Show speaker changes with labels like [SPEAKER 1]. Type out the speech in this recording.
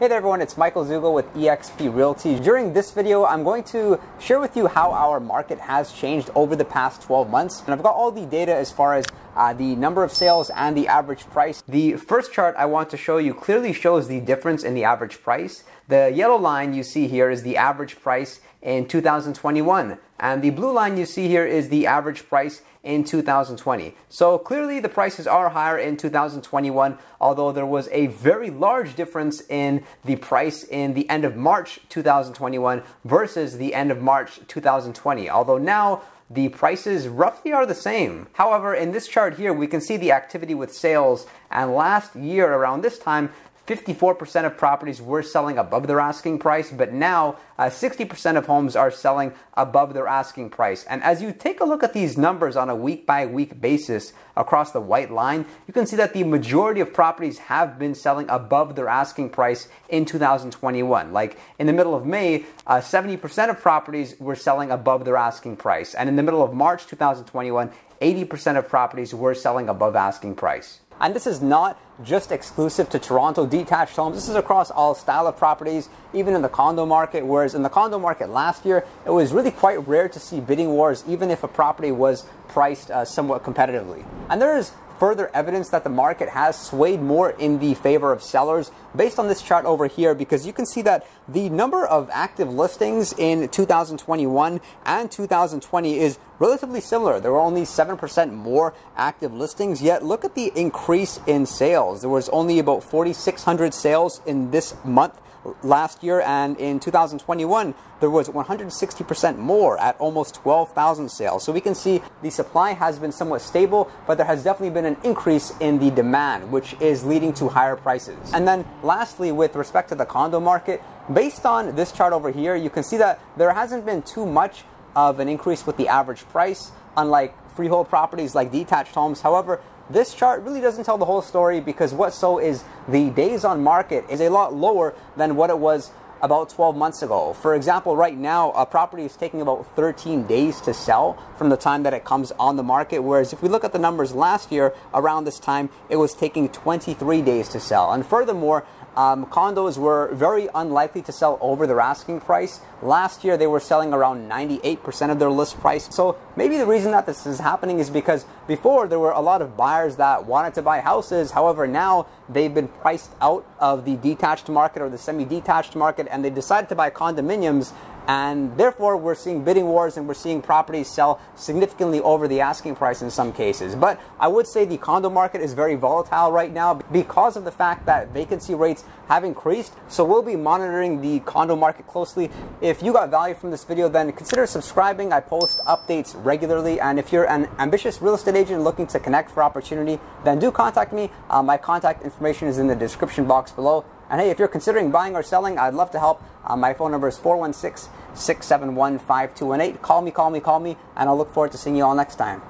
[SPEAKER 1] Hey there everyone, it's Michael Duggal with eXp Realty. During this video, I'm going to share with you how our market has changed over the past 12 months. And I've got all the data as far as uh, the number of sales and the average price. The first chart I want to show you clearly shows the difference in the average price. The yellow line you see here is the average price in 2021. And the blue line you see here is the average price in 2020. So clearly the prices are higher in 2021, although there was a very large difference in the price in the end of March 2021 versus the end of March 2020. Although now the prices roughly are the same. However, in this chart here, we can see the activity with sales. And last year, around this time, 54% of properties were selling above their asking price, but now uh, 60% of homes are selling above their asking price. And as you take a look at these numbers on a week by week basis across the white line, you can see that the majority of properties have been selling above their asking price in 2021. Like in the middle of May, uh, 70% of properties were selling above their asking price. And in the middle of March 2021, 80% of properties were selling above asking price. And this is not just exclusive to Toronto detached homes. This is across all style of properties, even in the condo market. Whereas in the condo market last year, it was really quite rare to see bidding wars, even if a property was priced uh, somewhat competitively. And there is further evidence that the market has swayed more in the favor of sellers based on this chart over here because you can see that the number of active listings in 2021 and 2020 is relatively similar. There were only 7% more active listings, yet look at the increase in sales. There was only about 4,600 sales in this month last year, and in 2021, there was 160% more at almost 12,000 sales. So we can see the supply has been somewhat stable, but there has definitely been an increase in the demand, which is leading to higher prices. And then lastly, with respect to the condo market, based on this chart over here, you can see that there hasn't been too much of an increase with the average price, unlike freehold properties like detached homes. However, this chart really doesn't tell the whole story because what so is the days on market is a lot lower than what it was about 12 months ago. For example, right now, a property is taking about 13 days to sell from the time that it comes on the market. Whereas if we look at the numbers last year, around this time, it was taking 23 days to sell. And furthermore, um, condos were very unlikely to sell over their asking price. Last year, they were selling around 98% of their list price. So maybe the reason that this is happening is because before there were a lot of buyers that wanted to buy houses. However, now they've been priced out of the detached market or the semi detached market and they decided to buy condominiums and therefore, we're seeing bidding wars and we're seeing properties sell significantly over the asking price in some cases. But I would say the condo market is very volatile right now because of the fact that vacancy rates have increased. So we'll be monitoring the condo market closely. If you got value from this video, then consider subscribing. I post updates regularly. And if you're an ambitious real estate agent looking to connect for opportunity, then do contact me. Uh, my contact information is in the description box below. And hey, if you're considering buying or selling, I'd love to help. Uh, my phone number is 416 671 5218. Call me, call me, call me, and I'll look forward to seeing you all next time.